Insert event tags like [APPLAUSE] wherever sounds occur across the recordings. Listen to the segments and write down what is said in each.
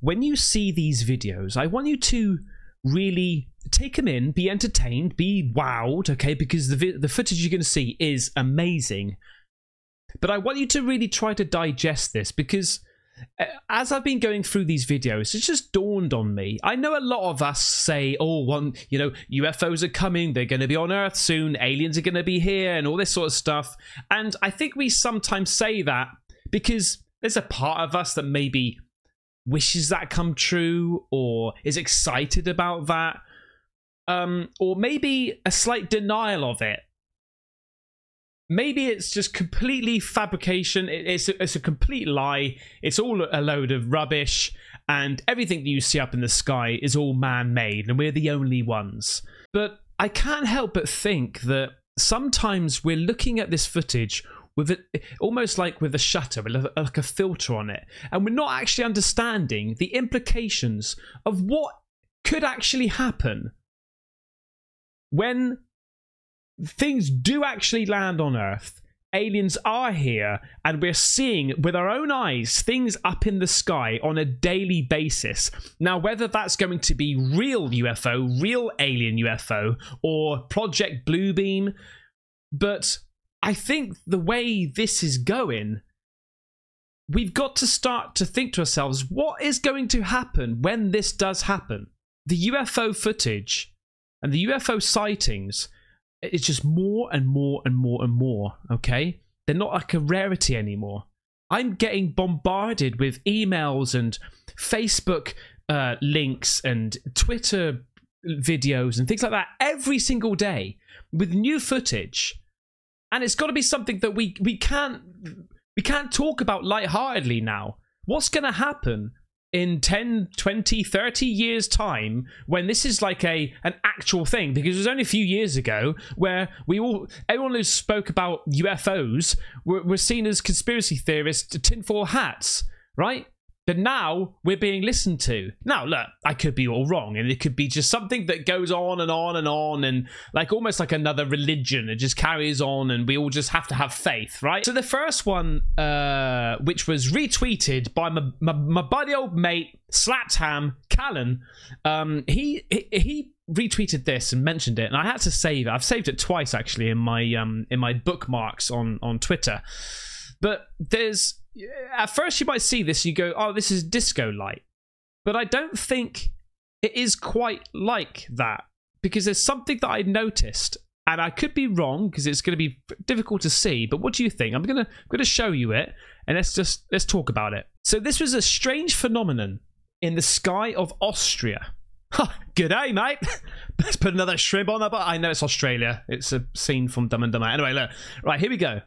when you see these videos, I want you to really take them in, be entertained, be wowed, okay? Because the the footage you're going to see is amazing. But I want you to really try to digest this because uh, as I've been going through these videos, it's just dawned on me. I know a lot of us say, "Oh, one, you know, UFOs are coming. They're going to be on Earth soon. Aliens are going to be here, and all this sort of stuff." And I think we sometimes say that because there's a part of us that maybe wishes that come true, or is excited about that, um, or maybe a slight denial of it maybe it's just completely fabrication. It's a, it's a complete lie. It's all a load of rubbish, and everything that you see up in the sky is all man-made, and we're the only ones. But I can't help but think that sometimes we're looking at this footage with it almost like with a shutter, with like a filter on it, and we're not actually understanding the implications of what could actually happen when things do actually land on Earth. Aliens are here, and we're seeing with our own eyes things up in the sky on a daily basis. Now, whether that's going to be real UFO, real alien UFO, or Project Bluebeam, but I think the way this is going, we've got to start to think to ourselves what is going to happen when this does happen? The UFO footage and the UFO sightings it's just more and more and more and more. Okay, they're not like a rarity anymore. I'm getting bombarded with emails and Facebook uh, links and Twitter videos and things like that every single day with new footage, and it's got to be something that we we can't we can't talk about lightheartedly now. What's going to happen in 10 20 30 years time when this is like a an actual thing because it was only a few years ago where we all everyone who spoke about ufos were, were seen as conspiracy theorists tinfoil hats right but now we're being listened to. Now, look, I could be all wrong, and it could be just something that goes on and on and on, and like almost like another religion. It just carries on, and we all just have to have faith, right? So the first one, uh, which was retweeted by my, my, my buddy old mate Slapped Ham Callan, um, he, he he retweeted this and mentioned it, and I had to save it. I've saved it twice actually in my um in my bookmarks on on Twitter. But there's at first you might see this, you go, "Oh, this is disco light," but I don't think it is quite like that because there's something that I noticed, and I could be wrong because it's going to be difficult to see. But what do you think? I'm gonna I'm gonna show you it, and let's just let's talk about it. So this was a strange phenomenon in the sky of Austria. good day, mate. [LAUGHS] Let's put another shrimp on that. But I know it's Australia. It's a scene from Dumb and Dumber. Anyway, look. Right, here we go.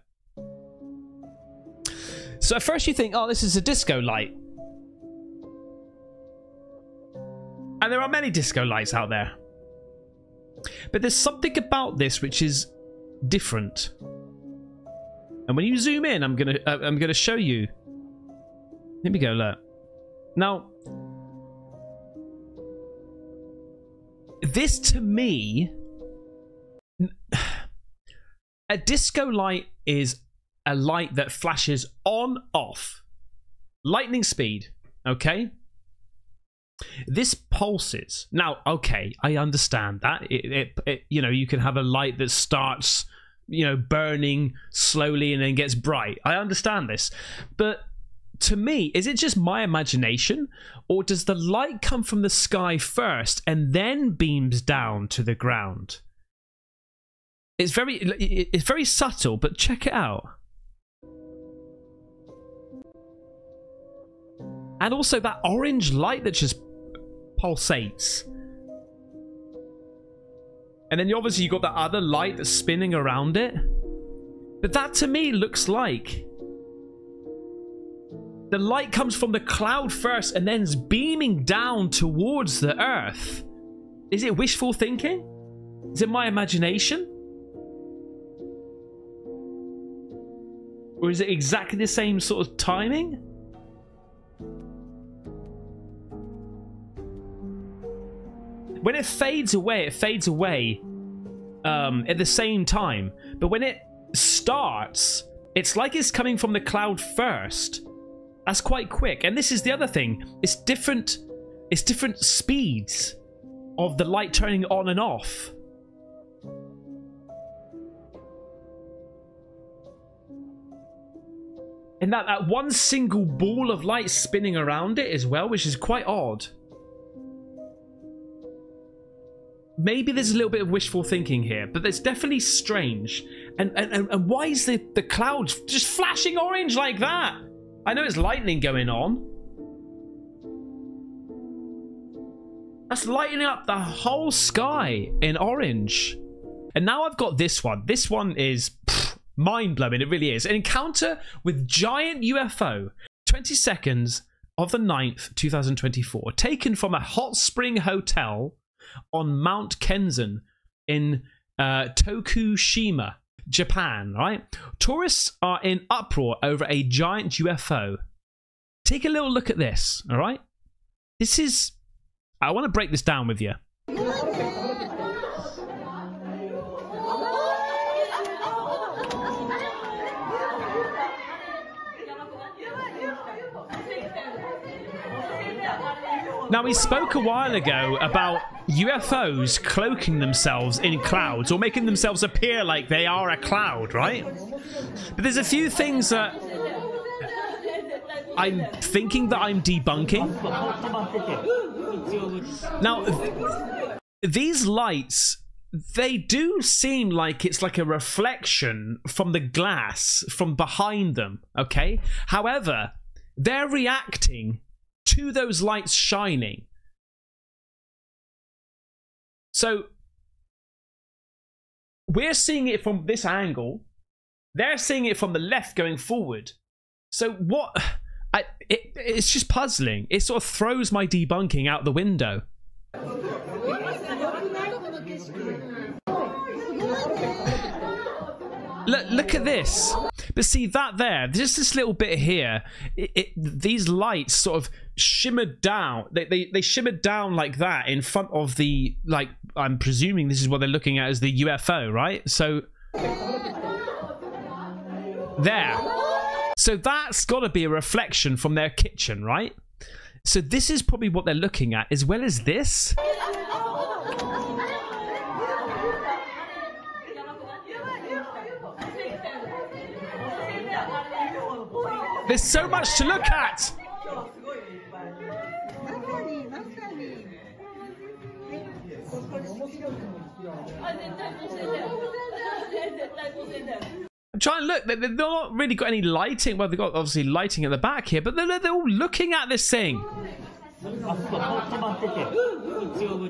So at first you think, oh, this is a disco light. And there are many disco lights out there. But there's something about this which is different. And when you zoom in, I'm gonna uh, I'm gonna show you. Here we go. Look. Now, this to me, [SIGHS] a disco light is a light that flashes on off. Lightning speed okay? This pulses. Now okay i understand that. It, it, it, you know you can have a light that starts you know burning slowly and then gets bright. I understand this. But to me is it just my imagination or does the light come from the sky first and then beams down to the ground? It's very it's very subtle but check it out And also that orange light that just pulsates. And then obviously you've got that other light that's spinning around it. But that to me looks like the light comes from the cloud first and then is beaming down towards the earth. Is it wishful thinking? Is it my imagination? Or is it exactly the same sort of timing? When it fades away, it fades away um, at the same time. But when it starts, it's like it's coming from the cloud first, That's quite quick. And this is the other thing. It's different it's different speeds of the light turning on and off. And that, that one single ball of light spinning around it as well, which is quite odd. Maybe there's a little bit of wishful thinking here, but it's definitely strange. And and, and why is the, the clouds just flashing orange like that? I know it's lightning going on. That's lighting up the whole sky in orange. And now I've got this one. This one is mind blowing. It really is. An encounter with giant UFO, 20 seconds of the 9th, 2024, taken from a hot spring hotel on Mount Kensan in uh, Tokushima, Japan, right? Tourists are in uproar over a giant UFO. Take a little look at this, all right? This is. I want to break this down with you. Now, we spoke a while ago about UFOs cloaking themselves in clouds or making themselves appear like they are a cloud, right? But there's a few things that I'm thinking that I'm debunking. Now, these lights, they do seem like it's like a reflection from the glass from behind them, okay? However, they're reacting to those lights shining. So we're seeing it from this angle. They're seeing it from the left going forward. So what? [SIGHS] I, it, it's just puzzling. It sort of throws my debunking out the window. Look, look at this. But see that there, just this little bit here. It, it, these lights sort of shimmered down. They, they they shimmered down like that in front of the like. I'm presuming this is what they're looking at as the UFO, right? So there. So that's got to be a reflection from their kitchen, right? So this is probably what they're looking at, as well as this. There's so much to look at. I'm trying to look. They've not really got any lighting. Well, they've got obviously lighting at the back here, but they're, they're all looking at this thing.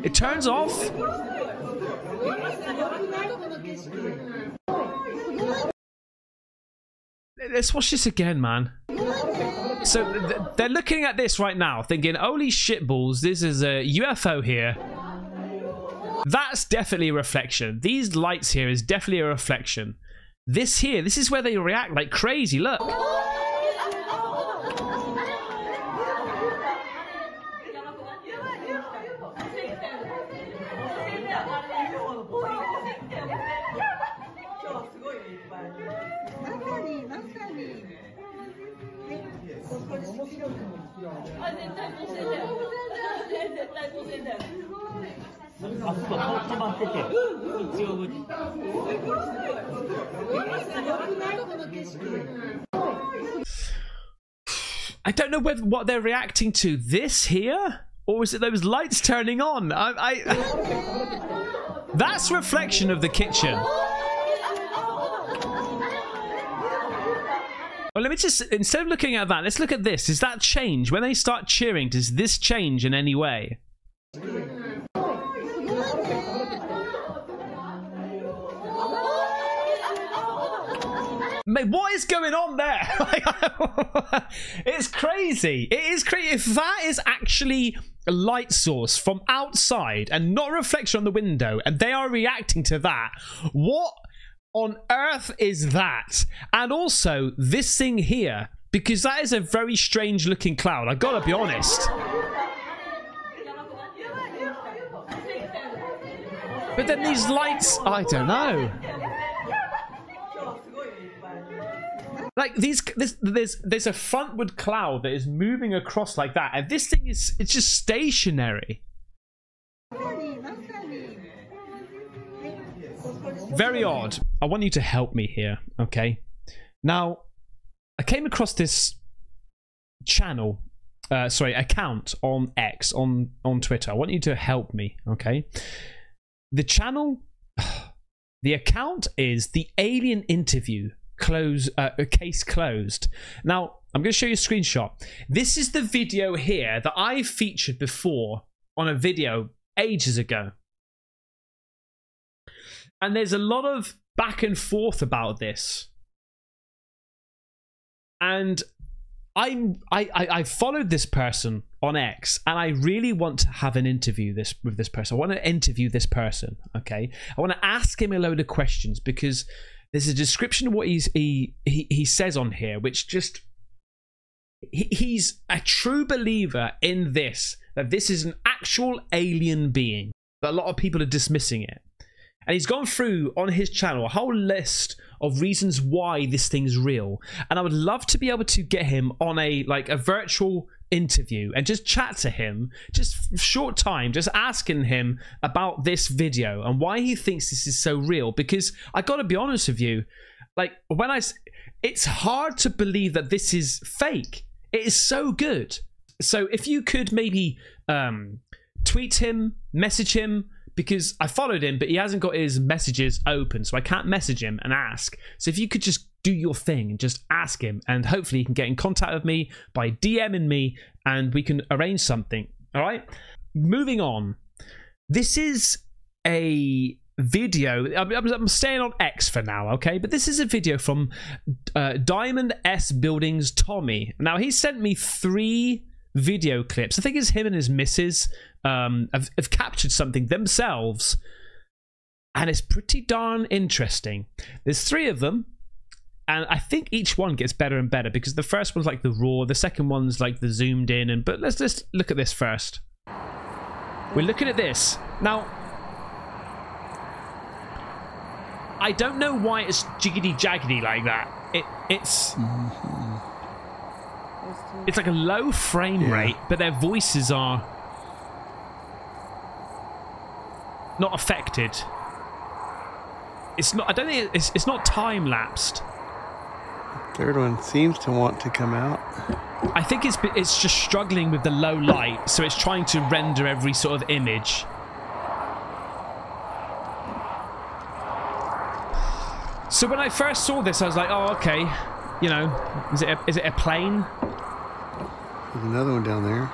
It turns off. Let's watch this again, man. So th they're looking at this right now, thinking, "Holy shitballs! This is a UFO here." That's definitely a reflection. These lights here is definitely a reflection. This here, this is where they react like crazy. Look. I don't know whether what they're reacting to this here, or is it those lights turning on? I, I that's reflection of the kitchen. Well, let me just instead of looking at that, let's look at this. Does that change when they start cheering? Does this change in any way? Mate, what is going on there? [LAUGHS] [LAUGHS] it's crazy. It is crazy. If that is actually a light source from outside and not a reflection on the window, and they are reacting to that, what on earth is that? And also, this thing here, because that is a very strange looking cloud. I gotta be honest. But then these lights, I don't know. Like, these this, there's there's a frontward cloud that is moving across like that and this thing is it's just stationary very odd. I want you to help me here okay? Now i came across this channel uh, sorry account on x on on twitter. I want you to help me okay? The channel [SIGHS] the account is the alien interview close uh, case closed. Now i'm going to show you a screenshot. This is the video here that i featured before on a video ages ago and there's a lot of back and forth about this and I'm I, I I followed this person on X and I really want to have an interview this with this person. I want to interview this person, okay? I want to ask him a load of questions because there's a description of what he's he he, he says on here which just he, he's a true believer in this that this is an actual alien being. But a lot of people are dismissing it. And he's gone through on his channel a whole list of reasons why this thing's real. And I would love to be able to get him on a like a virtual interview and just chat to him just short time just asking him about this video and why he thinks this is so real. Because I got to be honest with you like when I it's hard to believe that this is fake. It is so good. So if you could maybe um tweet him message him because I followed him, but he hasn't got his messages open, so I can't message him and ask. So if you could just do your thing and just ask him, and hopefully he can get in contact with me by DMing me, and we can arrange something. All right. Moving on. This is a video. I'm, I'm staying on X for now, okay? But this is a video from uh, Diamond S Buildings Tommy. Now he sent me three video clips. I think it's him and his missus um, have, have captured something themselves, and it's pretty darn interesting. There's three of them, and I think each one gets better and better because the first one's like the raw, the second one's like the zoomed in, and but let's just look at this first. We're looking at this now. I don't know why it's jiggity jaggedy like that. It it's mm-hmm. It's like a low frame yeah. rate, but their voices are not affected. It's not. I don't think it's. It's not time lapsed. Third one seems to want to come out. I think it's it's just struggling with the low light, so it's trying to render every sort of image. So when I first saw this, I was like, "Oh, okay. You know, is it a, is it a plane?" There's another one down there.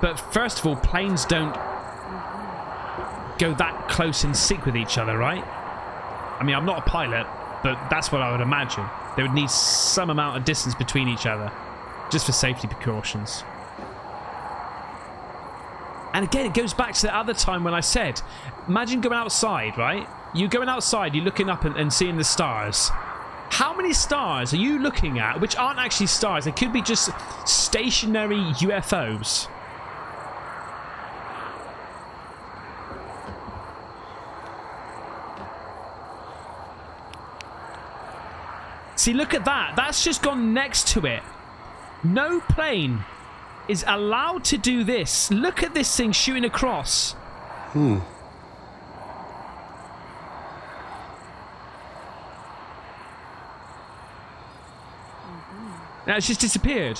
But first of all, planes don't go that close in sync with each other, right? I mean, I'm not a pilot, but that's what I would imagine. They would need some amount of distance between each other, just for safety precautions. And again, it goes back to the other time when I said, imagine going outside, right? You're going outside, you're looking up and, and seeing the stars. How many stars are you looking at, which aren't actually stars? They could be just stationary UFOs. See, look at that. That's just gone next to it. No plane is allowed to do this. Look at this thing shooting across. Hmm. Now it's just disappeared.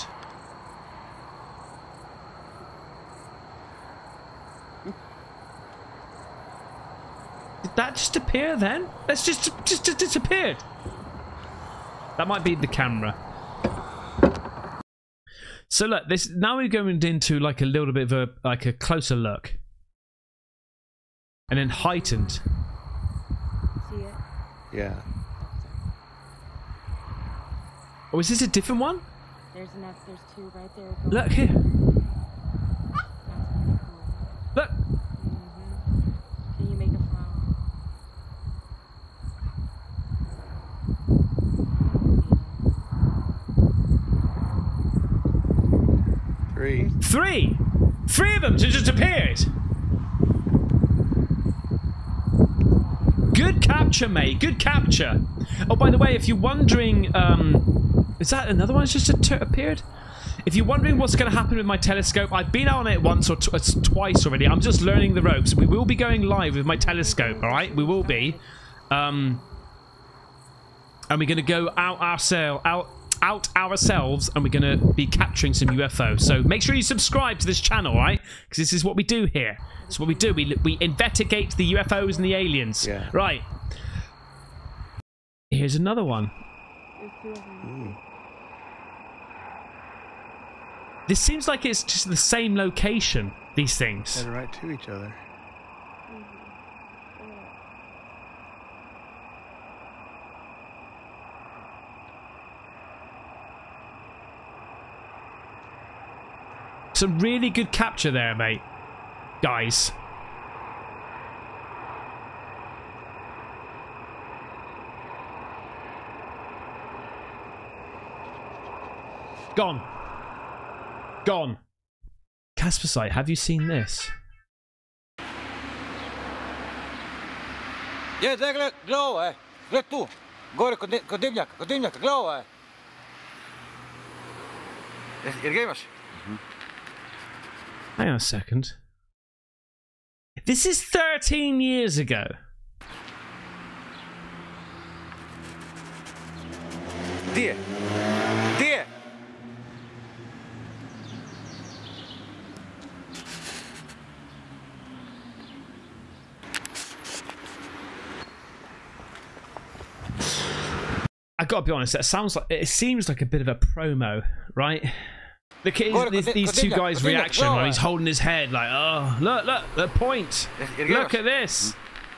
Did that just appear then? That's just just, just disappeared. That might be the camera. So look, this now we're going into like a little bit of a like a closer look. And then heightened. See it? Yeah. Oh, is this a different one? There's enough. There's two right there. Look here. Look. Can you make a flower? Three. Three! Three of them just appeared! Good capture, mate. Good capture. Oh, by the way, if you're wondering, um, is that another one that's just appeared? If you're wondering what's going to happen with my telescope, I've been on it once or uh, twice already. I'm just learning the ropes. We will be going live with my telescope, all right? We will be. Um, and we're going to go out ourselves, out out ourselves and we're going to be capturing some UFO. So make sure you subscribe to this channel, right? Because this is what we do here. This is what we do. We, we investigate the UFOs and the aliens. Yeah. Right. Here's another one. There's two of them. This seems like it's just the same location, these things. Head right to each other. Some really good capture there, mate. Guys. Gone. Gone. Caspersight, have you seen this? Je, daj gled, glavo, ej. Eh? Gled tu. Gore kod, kod dimnjaka, kod dimnjaka, glavo, eh? ej. Jer- Jer ga imaš? Mhm. Hang on a second. This is 13 years ago. Di je? Di je? I gotta be honest, that sounds like it seems like a bit of a promo, right? Look at his, Go to- these, two guys' reaction when he's holding his head, like, oh, look, look, the point. Look at this.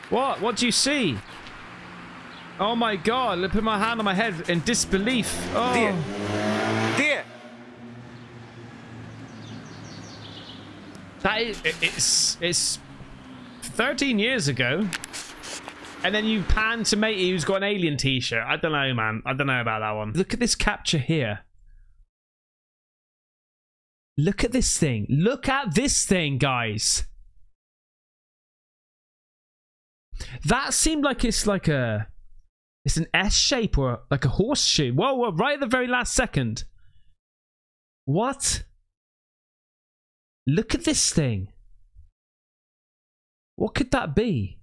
What? What do you see? Oh my god, look, put my hand on my head in disbelief. Oh, Di je? that is, it's, it's 13 years ago. And then you pan to matey who's got an alien t-shirt. I don't know, man. I don't know about that one. Look at this capture here. Look at this thing. Look at this thing, guys. That seemed like it's like a it's an S shape or like a horseshoe. Whoa, whoa, right at the very last second. What? Look at this thing. What could that be?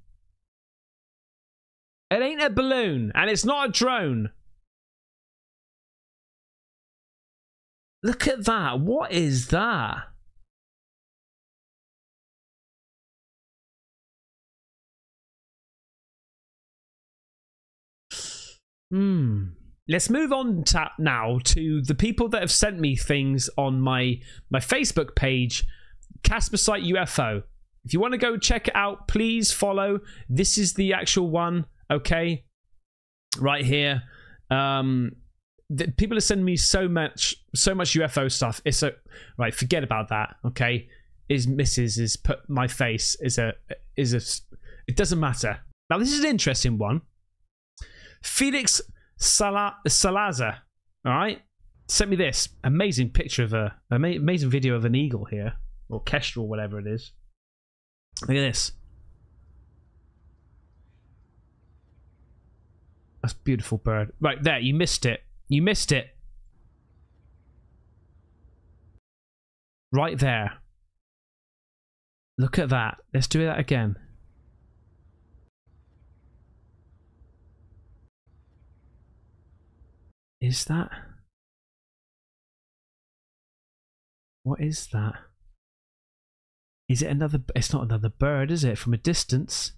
It ain't a balloon, and it's not a drone. Look at that. What is that? Hmm. Let's move on to now to the people that have sent me things on my my Facebook page, Caspersight UFO. If you want to go check it out, please follow. This is the actual one, okay? Right here. Um the, people are sending me so much so much UFO stuff. It's a right, forget about that, okay? Is Mrs. is put my face is a is a it doesn't matter. Now this is an interesting one. Felix Sala- Salazar, all right, sent me this amazing picture of a ama- amazing video of an eagle here, or kestrel, whatever it is. Look at this. That's a beautiful bird. Right there, you missed it. You missed it. Right there. Look at that. Let's do that again. Is that? What is that? Is it another? It's not another bird, is it? From a distance,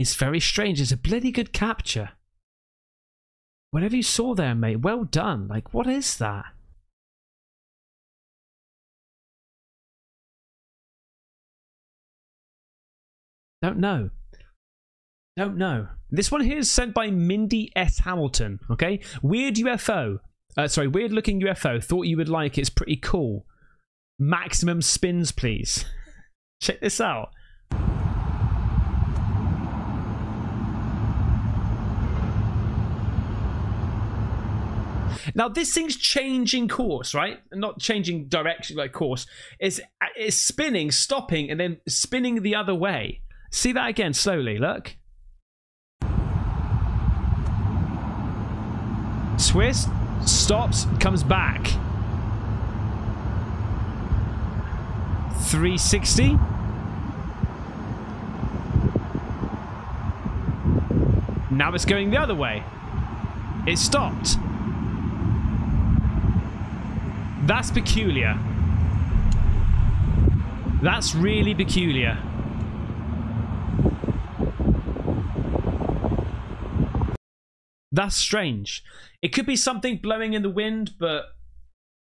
it's very strange. It's a bloody good capture. Whatever you saw there, mate, well done. Like, what is that? Don't know. Don't know. This one here is sent by Mindy S. Hamilton. Okay, weird UFO. Uh, sorry, weird looking UFO. Thought you would like it. It's pretty cool. Maximum spins, please. [LAUGHS] Check this out. Now this thing's changing course, right? Not changing direction, like course. It's it's spinning, stopping, and then spinning the other way. See that again slowly. Look. Swiss stops, comes back. 360. Now it's going the other way. It stopped. That's peculiar. That's really peculiar. That's strange. It could be something blowing in the wind, but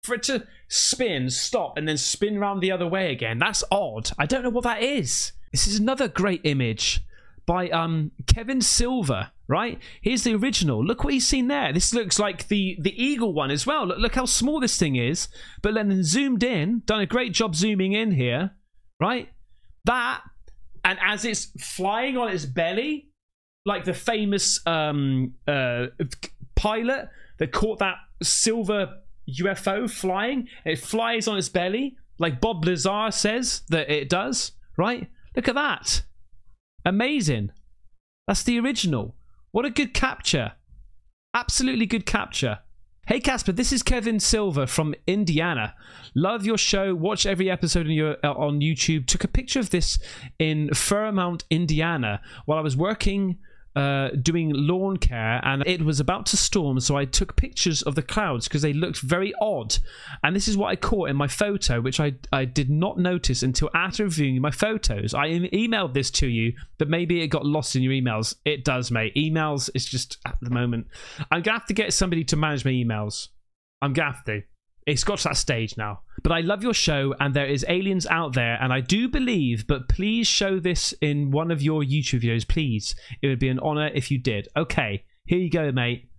for it to spin, stop, and then spin round the other way again, that's odd. I don't know what that is. This is another great image by um Kevin Silver, right? Here's the original. Look what he's seen there. This looks like the the eagle one as well. Look, look how small this thing is. But then zoomed in, done a great job zooming in here, right? That and as it's flying on its belly, like the famous um uh pilot that caught that silver UFO flying, it flies on its belly, like Bob Lazar says that it does, right? Look at that. Amazing. That's the original. What a good capture. Absolutely good capture. Hey Casper, this is Kevin Silver from Indiana. Love your show. Watch every episode on your uh, on YouTube. Took a picture of this in Fairmount, Indiana, while I was working uh, doing lawn care and it was about to storm so i took pictures of the clouds because they looked very odd. And this is what i caught in my photo which i, I did not notice until after reviewing my photos. I emailed this to you but maybe it got lost in your emails. It does mate. Emails is just at the moment. I'm gonna have to get somebody to manage my emails. I'm gonna have to it's got to that stage now. But I love your show, and there is aliens out there, and I do believe. But please show this in one of your YouTube videos, please. It would be an honor if you did. Okay, here you go, mate.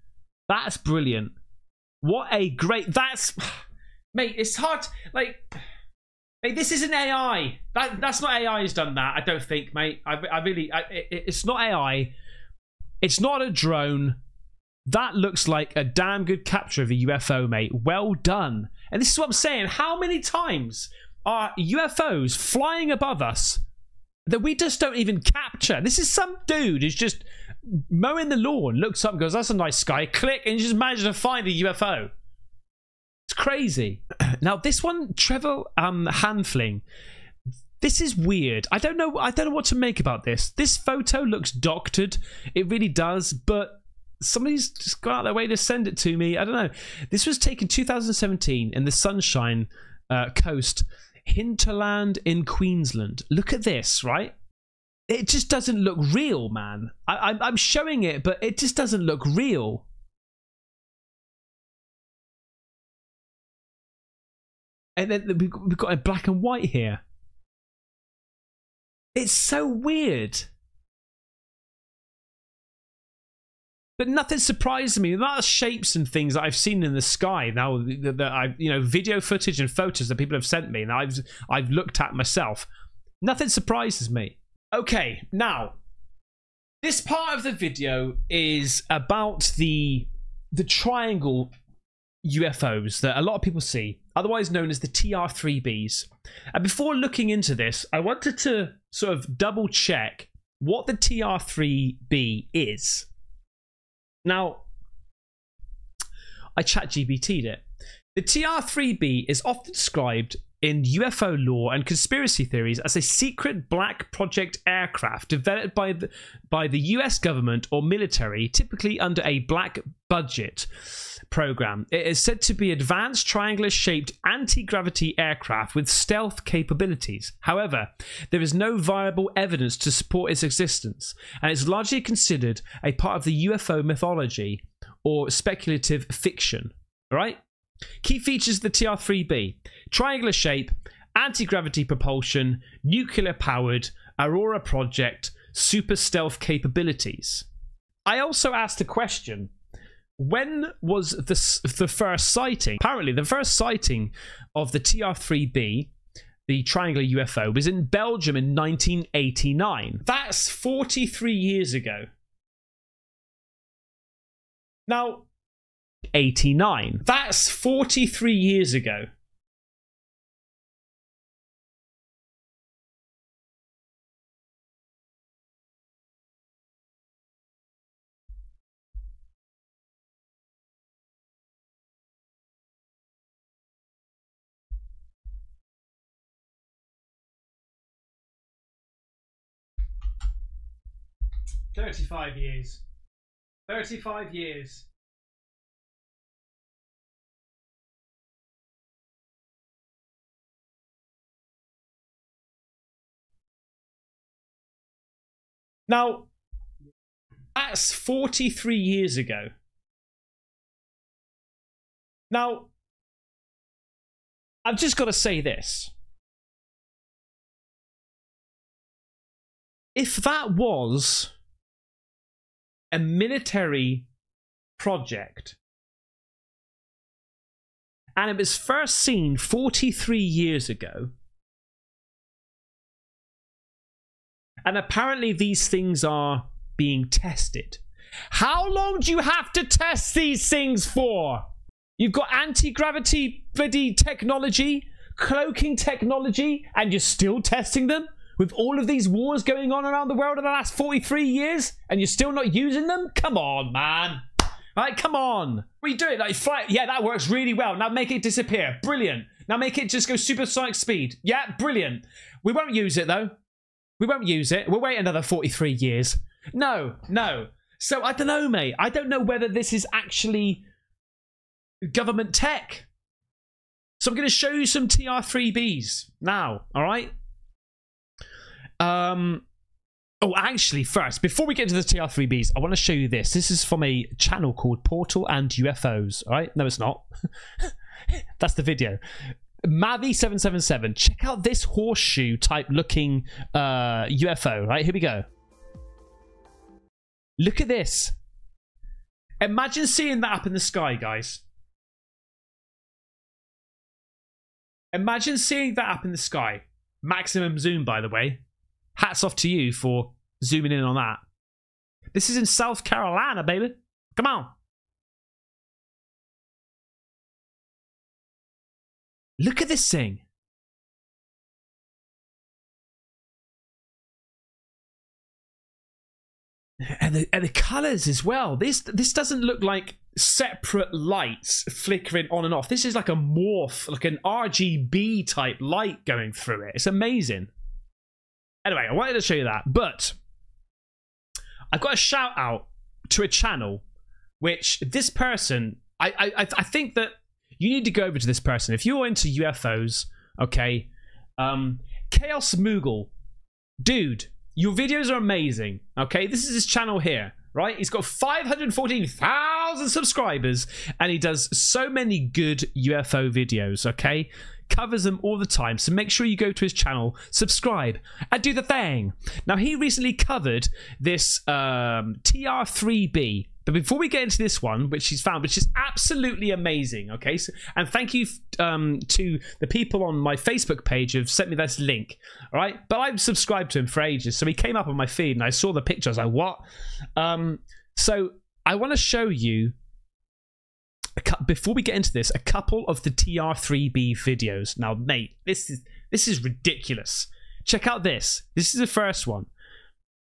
That's brilliant. What a great. That's, [SIGHS] mate. It's hard. Like, mate, this isn't AI. That that's not AI has done that. I don't think, mate. I, I really. I, it, it's not AI. It's not a drone. That looks like a damn good capture of a UFO, mate. Well done. And this is what I'm saying. How many times are UFOs flying above us that we just don't even capture? This is some dude who's just mowing the lawn, looks up goes, That's a nice sky. Click, and you just manage to find a UFO. It's crazy. [CLEARS THROAT] now, this one, Trevor um, Hanfling. This is weird. I don't know. I don't know what to make about this. This photo looks doctored. It really does, but somebody's just gone out their way to send it to me. I don't know. This was taken 2017 in the Sunshine uh, Coast, hinterland in Queensland. Look at this, right? It just doesn't look real, man. I, I'm showing it, but it just doesn't look real. And then we've got a black and white here. It's so weird. But nothing surprises me. The amount of shapes and things that I've seen in the sky now that I, you know, video footage and photos that people have sent me, and I've I've looked at myself. Nothing surprises me. Okay, now this part of the video is about the the triangle UFOs that a lot of people see, otherwise known as the TR3Bs. And before looking into this, I wanted to sort of double check what the TR3B is. Now, I chat GBT'd it. The TR3B is often described in UFO lore and conspiracy theories as a secret black project aircraft developed by the, by the US government or military, typically under a black budget program. It is said to be advanced triangular shaped anti gravity aircraft with stealth capabilities. However, there is no viable evidence to support its existence, and it's largely considered a part of the UFO mythology or speculative fiction. Right? Key features of the TR 3B triangular shape, anti gravity propulsion, nuclear powered, Aurora project, super stealth capabilities. I also asked a question when was the, the first sighting? Apparently, the first sighting of the TR3B, the triangular UFO, was in Belgium in 1989. That's 43 years ago. Now, 89. That's 43 years ago. Thirty-five years. Thirty-five years. Now, that's 43 years ago. Now, I've just got to say this. If that was a military project and it was first seen 43 years ago, and apparently these things are being tested. How long do you have to test these things for? You've got anti gravity bloody technology, cloaking technology, and you're still testing them? With all of these wars going on around the world in the last 43 years, and you're still not using them? Come on, man. Right, come on. We do it like fly. Yeah, that works really well. Now make it disappear. Brilliant. Now make it just go supersonic speed. Yeah, brilliant. We won't use it though. We won't use it. We'll wait another 43 years. No, no. So I don't know, mate. I don't know whether this is actually government tech. So I'm going to show you some TR3Bs now, all right? Um Oh, actually, first, before we get into the TR3Bs, I want to show you this. This is from a channel called Portal and UFOs, all right? No, it's not. [LAUGHS] That's the video. Mavi777, check out this horseshoe type looking uh, UFO, right? Here we go. Look at this. Imagine seeing that up in the sky, guys. Imagine seeing that up in the sky. Maximum zoom, by the way. Hats off to you for zooming in on that. This is in South Carolina, baby. Come on. Look at this thing. And the, and the colors as well. This this doesn't look like separate lights flickering on and off. This is like a morph, like an RGB type light going through it. It's amazing. Anyway, I wanted to show you that, but I've got a shout out to a channel which this person, I I I think that you need to go over to this person if you're into UFOs. Okay, um, Chaos Moogle, dude, your videos are amazing. Okay, this is his channel here. Right, he's got 514,000 subscribers and he does so many good UFO videos. Okay, covers them all the time. So make sure you go to his channel, subscribe, and do the thing. Now, he recently covered this um, TR3B. But before we get into this one, which he's found, which is absolutely amazing, okay? So, and thank you um, to the people on my Facebook page who've sent me this link, all right? But I've subscribed to him for ages, so he came up on my feed and I saw the picture. I was like, what? Um, so I want to show you before we get into this, a couple of the TR3B videos. Now, mate, this is this is ridiculous. Check out this. This is the first one.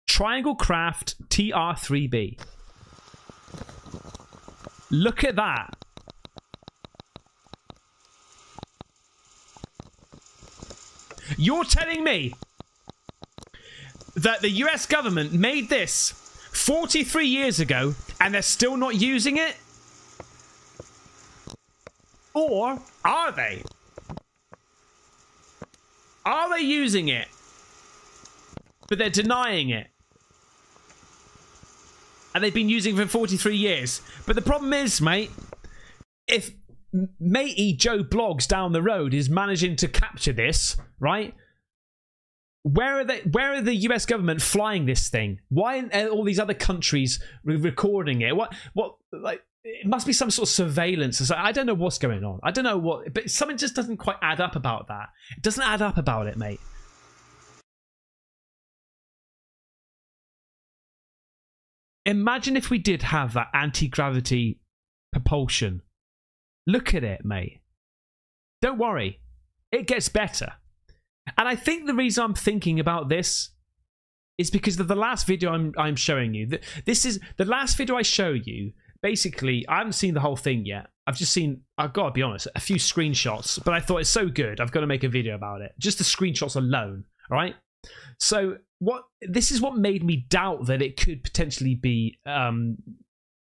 Triangle Craft TR3B. Look at that. You're telling me that the US government made this 43 years ago and they're still not using it? Or are they? Are they using it? But they're denying it. And they've been using for 43 years. But the problem is, mate, if matey Joe Bloggs down the road is managing to capture this, right? Where are they? Where are the U.S. government flying this thing? Why are all these other countries re- recording it? What? What? Like it must be some sort of surveillance. I don't know what's going on. I don't know what, but something just doesn't quite add up about that. It doesn't add up about it, mate. Imagine if we did have that anti gravity propulsion. Look at it, mate. Don't worry, it gets better. And I think the reason I'm thinking about this is because of the last video I'm I'm showing you. This is the last video I show you basically, I haven't seen the whole thing yet. I've just seen, I've got to be honest, a few screenshots, but I thought it's so good, I've got to make a video about it. Just the screenshots alone, all right? So what this is what made me doubt that it could potentially be um,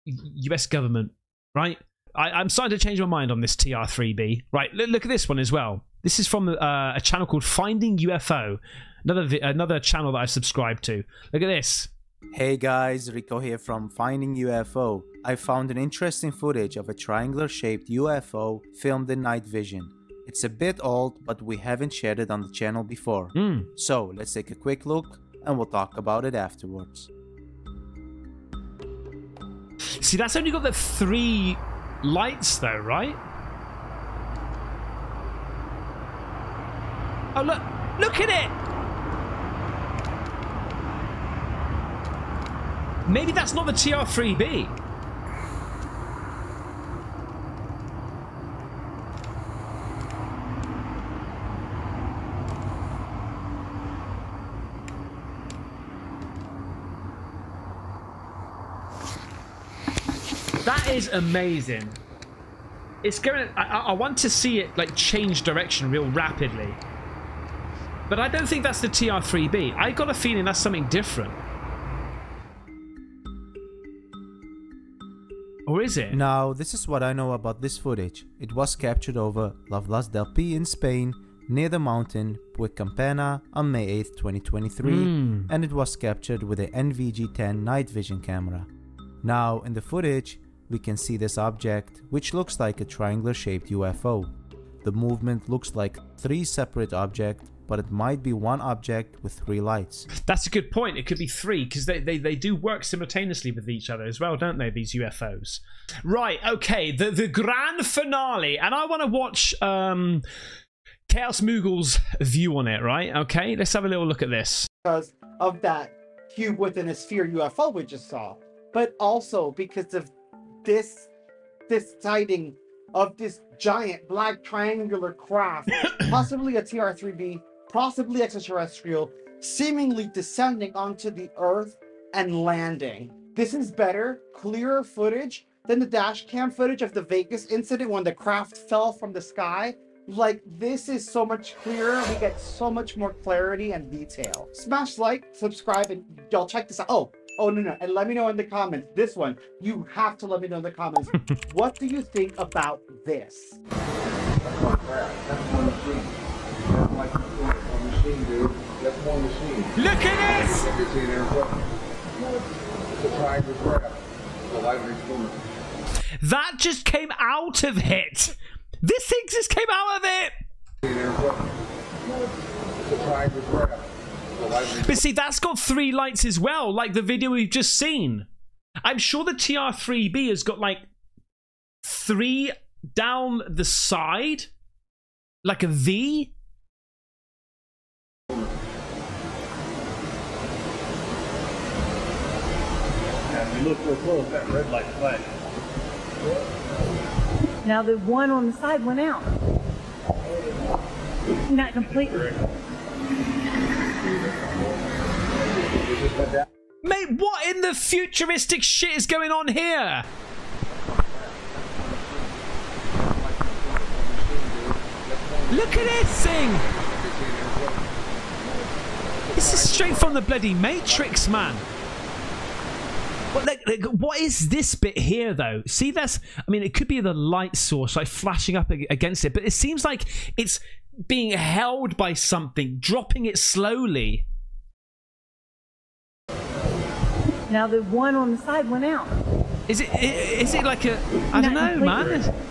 U.S. government, right? I, I'm starting to change my mind on this TR3B. Right, look, look at this one as well. This is from uh, a channel called Finding UFO, another vi- another channel that I've subscribed to. Look at this. Hey guys, Rico here from Finding UFO. I found an interesting footage of a triangular shaped UFO filmed in night vision. It's a bit old, but we haven't shared it on the channel before. Hmm. So let's take a quick look and we'll talk about it afterwards. See, that's only got the three lights, though, right? Oh look! Look at it! Maybe that's not the TR3B. That is amazing. It's going. I, I want to see it like change direction real rapidly. But I don't think that's the TR3B. I got a feeling that's something different. Or is it? Now, this is what I know about this footage. It was captured over L'Alfàs del Pi in Spain, near the mountain Puigcampana on May 8, 2023, Mm. and it was captured with a NVG-10 night vision camera. Now, in the footage, we can see this object, which looks like a triangular-shaped UFO. The movement looks like three separate objects, but it might be one object with three lights. That's a good point. It could be three because they, they, they do work simultaneously with each other as well, don't they? These UFOs. Right. Okay. The the grand finale, and I want to watch um, Chaos Moogle's view on it. Right. Okay. Let's have a little look at this. because of that cube within a sphere UFO we just saw, but also because of this this sighting of this giant black triangular craft, [COUGHS] possibly a TR-3B, possibly extraterrestrial, seemingly descending onto the Earth and landing. This is better, clearer footage than the dash cam footage of the Vegas incident when the craft fell from the sky. Like this is so much clearer. We get so much more clarity and detail. Smash like, subscribe, and y'all check this out. Oh, oh no no, and let me know in the comments. This one, you have to let me know in the comments. [LAUGHS] what do you think about this? Look at this. That just came out of it. This thing just came out of it. But see, that's got three lights as well, like the video we've just seen. I'm sure the TR3B has got like three down the side, like a V. Now the one on the side went out. Not completely. Mate, what in the futuristic shit is going on here? Look at this thing! This is straight from the bloody Matrix, man. What, like, like, what is this bit here, though? See, that's. I mean, it could be the light source, like flashing up against it, but it seems like it's being held by something, dropping it slowly. Now the one on the side went out. Is it? i- Is it like a? I don't Not know, man. completely.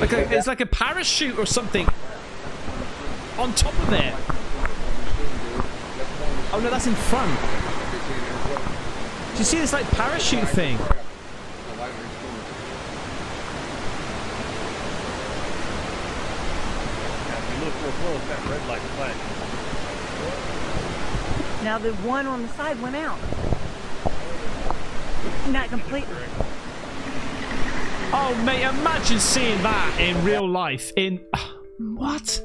Like a, it's like a parachute or something on top of there. Oh no, that's in front. Do you see this like parachute thing? Now the one on the side went out. Not completely. Oh mate, imagine seeing that in real life. In [SIGHS] what?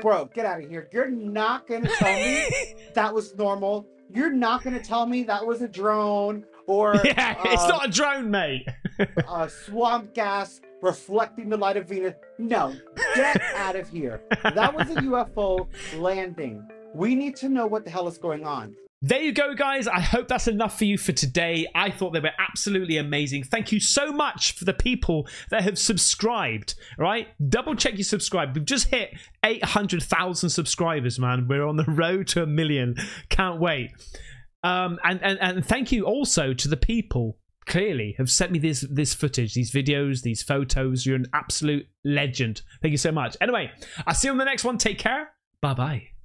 Bro, get out of here. You're not gonna tell me [LAUGHS] that was normal. You're not gonna tell me that was a drone or [LAUGHS] Yeah, it's uh, not a drone, mate. a [LAUGHS] swamp gas reflecting the light of Venus. No, get [LAUGHS] out of here. That was a UFO landing. We need to know what the hell is going on. There you go, guys. I hope that's enough for you for today. I thought they were absolutely amazing. Thank you so much for the people that have subscribed. Right? Double check you subscribe. We've just hit 800,000 subscribers, man. We're on the road to a million. Can't wait. Um, and, and, and thank you also to the people clearly have sent me this this footage, these videos, these photos. You're an absolute legend. Thank you so much. Anyway, I'll see you on the next one. Take care. Bye bye.